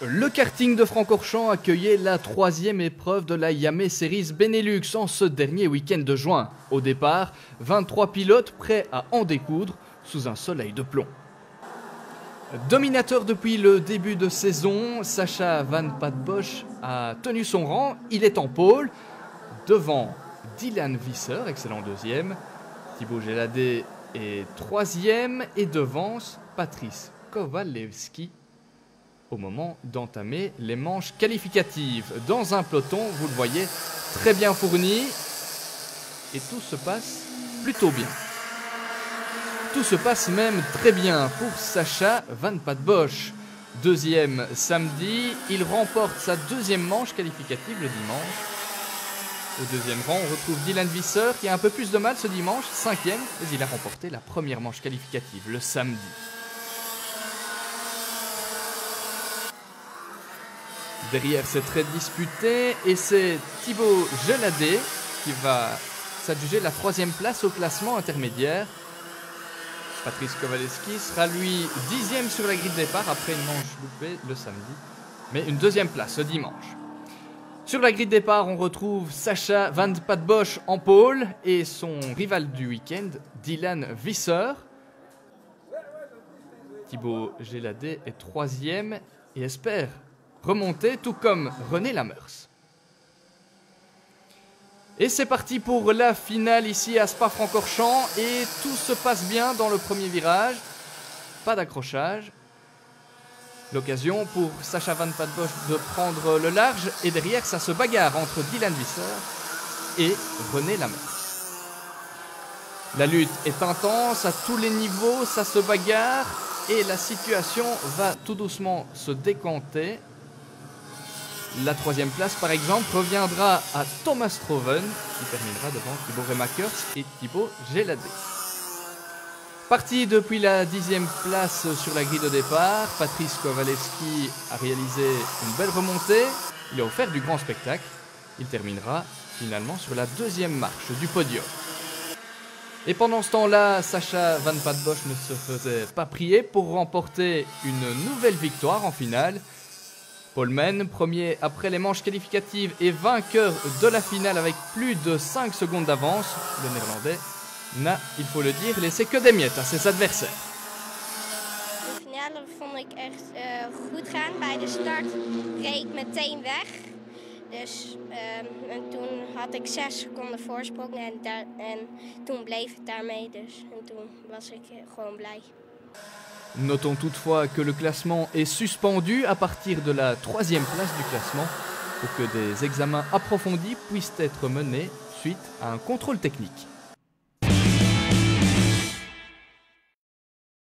Le karting de Francorchamps accueillait la troisième épreuve de la Yamé Series Benelux en ce dernier week-end de juin. Au départ, 23 pilotes prêts à en découdre sous un soleil de plomb. Dominateur depuis le début de saison, Sacha Van Patbosch a tenu son rang. Il est en pôle devant Dylan Visser, excellent deuxième. Thibaut Géladé est troisième et devance Patrice Kowalewski au moment d'entamer les manches qualificatives. Dans un peloton, vous le voyez, très bien fourni et tout se passe plutôt bien. Tout se passe même très bien pour Sacha Van Patbosch. Deuxième samedi, il remporte sa deuxième manche qualificative le dimanche. Au deuxième rang, on retrouve Dylan Visser qui a un peu plus de mal ce dimanche, cinquième, mais il a remporté la première manche qualificative le samedi. Derrière, c'est très disputé et c'est Thibaut Geladé qui va s'adjuger la troisième place au classement intermédiaire. Patrice Kowaleski sera lui dixième sur la grille de départ après une manche loupée le samedi, mais une deuxième place ce dimanche. Sur la grille de départ, on retrouve Sacha Van Patbosch en pôle et son rival du week-end, Dylan Visser. Thibaut Geladé est troisième et espère remonter, tout comme René Lamers. Et c'est parti pour la finale ici à Spa-Francorchamps et tout se passe bien dans le premier virage. Pas d'accrochage. L'occasion pour Sacha Van Patbosch de prendre le large et derrière ça se bagarre entre Dylan Visser et René Lamers. La lutte est intense à tous les niveaux, ça se bagarre et la situation va tout doucement se décanter la troisième place, par exemple, reviendra à Thomas Stroven, qui terminera devant Thibaut Remakers et Thibaut Géladé. Parti depuis la dixième place sur la grille de départ, Patrice Kowalewski a réalisé une belle remontée. Il a offert du grand spectacle. Il terminera finalement sur la deuxième marche du podium. Et pendant ce temps-là, Sacha Van Patbosch ne se faisait pas prier pour remporter une nouvelle victoire en finale. Paulman, premier après les manches qualificatives et vainqueur de la finale avec plus de 5 secondes d'avance, le néerlandais n'a, il faut le dire, laissé que des miettes à ses adversaires. De finale vond ik echt uh, goed gaan. Bij de start reed ik meteen weg. Dus, en toen had ik 6 seconden voorsprong en, en toen bleef het daarmee. Dus, en toen was ik gewoon blij. Notons toutefois que le classement est suspendu à partir de la troisième place du classement pour que des examens approfondis puissent être menés suite à un contrôle technique.